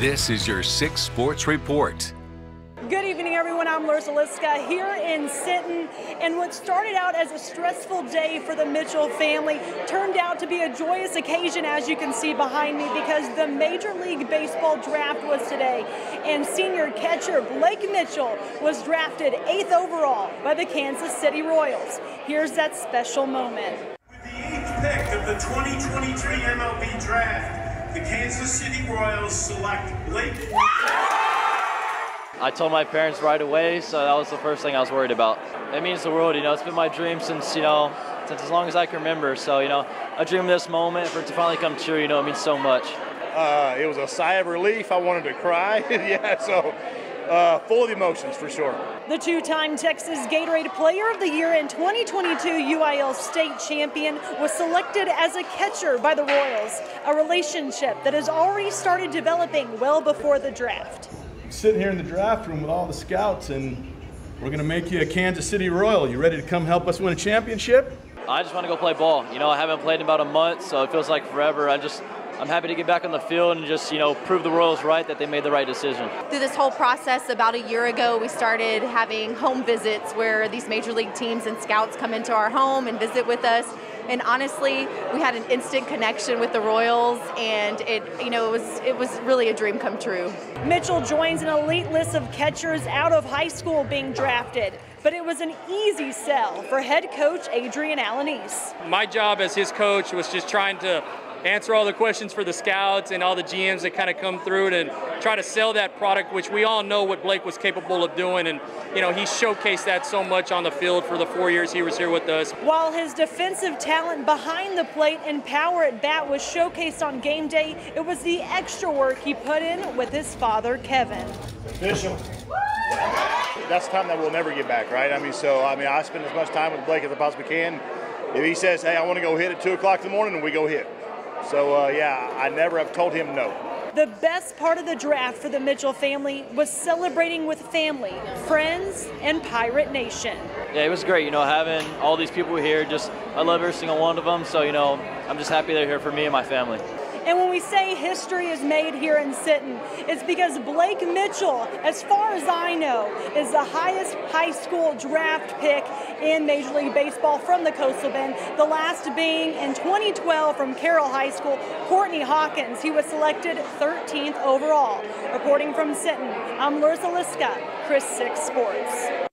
This is your Six Sports Report. Good evening, everyone. I'm Larissa Liska here in Sinton. And what started out as a stressful day for the Mitchell family turned out to be a joyous occasion, as you can see behind me, because the Major League Baseball draft was today. And senior catcher Blake Mitchell was drafted eighth overall by the Kansas City Royals. Here's that special moment. With the eighth pick of the 2023 MLB draft, the Kansas City Royals select Blake. I told my parents right away, so that was the first thing I was worried about. It means the world, you know. It's been my dream since, you know, since as long as I can remember. So, you know, I dream of this moment for it to finally come true. You know, it means so much. Uh, it was a sigh of relief. I wanted to cry. yeah, so uh, full of emotions for sure. The two time Texas Gatorade Player of the Year and 2022 UIL State Champion was selected as a catcher by the Royals, a relationship that has already started developing well before the draft sitting here in the draft room with all the scouts, and we're going to make you a Kansas City Royal. You ready to come help us win a championship? I just want to go play ball. You know, I haven't played in about a month, so it feels like forever. I just I'm happy to get back on the field and just, you know, prove the Royals right that they made the right decision. Through this whole process, about a year ago, we started having home visits where these major league teams and scouts come into our home and visit with us and honestly, we had an instant connection with the Royals, and it you know it was it was really a dream come true. Mitchell joins an elite list of catchers out of high school being drafted. But it was an easy sell for head coach Adrian Alanis. My job as his coach was just trying to answer all the questions for the scouts and all the GMs that kind of come through and try to sell that product, which we all know what Blake was capable of doing. And, you know, he showcased that so much on the field for the four years he was here with us. While his defensive talent behind the plate and power at bat was showcased on game day, it was the extra work he put in with his father, Kevin. Official. That's time that we'll never get back, right? I mean, so, I mean, I spend as much time with Blake as I possibly can. If he says, hey, I want to go hit at 2 o'clock in the morning, we go hit. So, uh, yeah, I never have told him no. The best part of the draft for the Mitchell family was celebrating with family, friends, and Pirate Nation. Yeah, it was great, you know, having all these people here. Just, I love every single one of them. So, you know, I'm just happy they're here for me and my family. And when we say history is made here in Sinton, it's because Blake Mitchell, as far as I know, is the highest high school draft pick in Major League Baseball from the Coastal Bend. The last being in 2012 from Carroll High School, Courtney Hawkins. He was selected 13th overall. Reporting from Sinton, I'm Larissa Liska, KRIS 6 Sports.